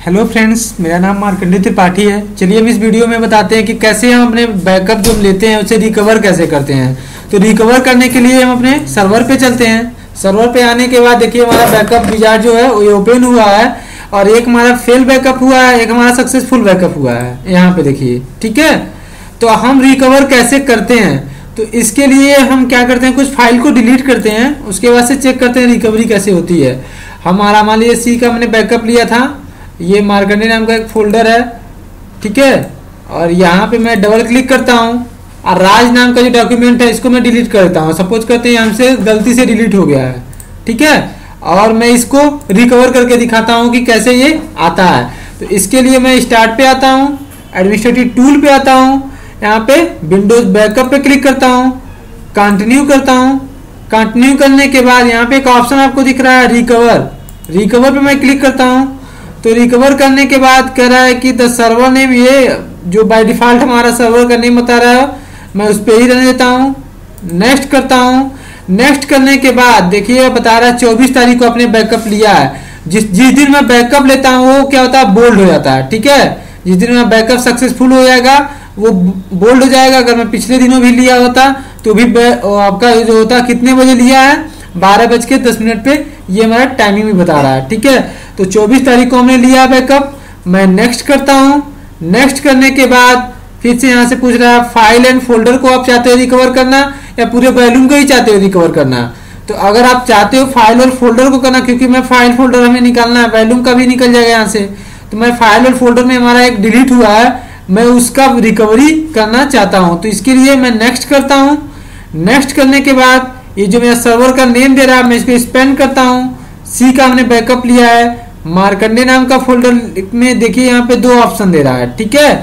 Hello friends मेरा नाम मार्कंडी त्रिपाठी है। चलिए हम इस वीडियो में बताते हैं कि कैसे हम अपने बैकअप जो हम लेते हैं, उसे रिकवर कैसे करते हैं। तो रिकवर करने के लिए हम अपने सर्वर पे चलते हैं। सर्वर पे आने के बाद देखिए, हमारा बैकअप विजार जो है, वो ओपन हुआ है और एक हमारा फेल बैकअप हुआ है, एक हमारा सक्सेसफुल बैकअप हुआ है। यहाँ पे देखिए, ठीक है? तो हम रिकवर कैसे करते हैं? तो इसके लिए हम क्या करते हैं, कुछ फ़ाइल को डिलीट करते हैं। उसके बाद से चेक करते हैं रिकवरी कैसे होती है। हमारा, मान लीजिए सी का मैंने बैकअप लिया था ये मार्कंडे नाम का एक फोल्डर है, ठीक है? और यहाँ पे मैं डबल क्लिक करता हूँ, और राज नाम का जो डॉक्यूमेंट है, इसको मैं डिलीट करता हूँ। सपोज़ करते हैं हमसे गलती से डिलीट हो गया है, ठीक है? और मैं इसको रिकवर करके दिखाता हूँ कि कैसे ये आता है। तो इसके लिए मैं स्टार्ट पे आता हूँ एडमिनिस्ट्रेटिव टूल पे आता हूँ, यहाँ पे विंडोज़ बैकअप पे क्लिक करता हूँ कंटिन्यू करता हूँ। कंटिन्यू करने के बाद यहाँ पे एक ऑप्शन आपको दिख रहा है रिकवर रिकवर पे मैं क्लिक करता हूँ तो रिकवर करने के बाद कह रहा है कि द सर्वर नेम ये, जो बाय डिफ़ॉल्ट हमारा सर्वर का नेम बता रहा है, मैं उस पर ही रहने देता हूँ। नेक्स्ट करता हूँ। नेक्स्ट करने के बाद, देखिए बता रहा है, चौबीस तारीख को अपने बैकअप लिया है। जिस जिस दिन मैं बैकअप लेता हूँ, वो क्या होता है बोल्ड हो जाता है, ठीक है? जिस दिन मैं बैकअप सक्सेसफुल हो जाएगा, वो बोल्ड हो जाएगा। अगर मैं पिछले दिनों भी लिया होता तो भी आपका जो होता, कितने बजे लिया है? बारह बज के दस मिनट पे, ये हमारा टाइमिंग भी बता रहा है, ठीक है? तो 24 तारीख को हमने लिया बैकअप। मैं नेक्स्ट करता हूँ। नेक्स्ट करने के बाद फिर से यहाँ से पूछ रहा है फ़ाइल एंड फोल्डर को आप चाहते हो रिकवर करना या पूरे वॉल्यूम को ही चाहते हो रिकवर करना? तो अगर आप चाहते हो फ़ाइल और फोल्डर को करना, क्योंकि मैं फ़ाइल फोल्डर हमें निकालना है वॉल्यूम का भी निकल जाएगा यहाँ से तो मैं फ़ाइल और फोल्डर में हमारा एक डिलीट हुआ है, मैं उसका रिकवरी करना चाहता हूँ। तो इसके लिए मैं नेक्स्ट करता हूँ। नेक्स्ट करने के बाद ये जो मेरा सर्वर का नेम दे रहा है, मैं इसको स्पेंड करता हूँ। सी का हमने बैकअप लिया है। मार्कंडे नाम का फोल्डर में देखिए यहाँ पे दो ऑप्शन दे रहा है, ठीक है?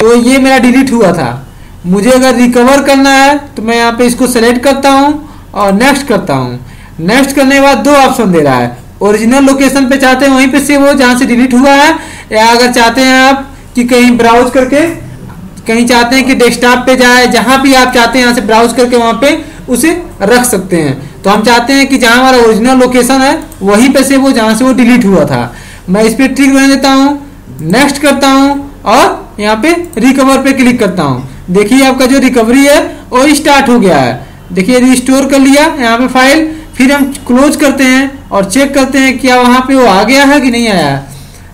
तो ये मेरा डिलीट हुआ था। मुझे अगर रिकवर करना है तो मैं यहाँ पे इसको सेलेक्ट करता हूँ और नेक्स्ट करता हूँ। नेक्स्ट करने के बाद दो ऑप्शन दे रहा है। ओरिजिनल लोकेशन पे चाहते हैं, वहीं पे सेव हो, जहाँ से डिलीट हुआ है। या अगर चाहते हैं आप कि कहीं ब्राउज करके, कहीं चाहते हैं कि डेस्कटॉप पे जाए, जहाँ भी आप चाहते हैं यहाँ से ब्राउज करके वहाँ पे उसे रख सकते हैं। तो हम चाहते हैं कि जहाँ हमारा ओरिजिनल लोकेशन है, वहीं पे से वो, जहाँ से वो डिलीट हुआ था। मैं इस पर ट्रिक रहने देता हूँ नेक्स्ट करता हूँ और यहाँ पे रिकवर पे क्लिक करता हूँ। देखिए आपका जो रिकवरी है, वो स्टार्ट हो गया है। देखिए रिस्टोर कर लिया यहाँ पे फ़ाइल फिर हम क्लोज करते हैं और चेक करते हैं क्या वहाँ पे वो आ गया है कि नहीं आया।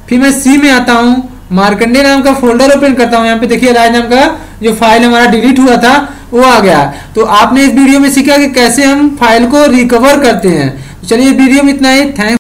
फिर मैं सी में आता हूँ मार्कंडे नाम का फोल्डर ओपन करता हूँ। यहाँ पे देखिए राज नाम का जो फ़ाइल हमारा डिलीट हुआ था वो आ गया। तो आपने इस वीडियो में सीखा कि कैसे हम फ़ाइल को रिकवर करते हैं। चलिए वीडियो में इतना ही। थैंक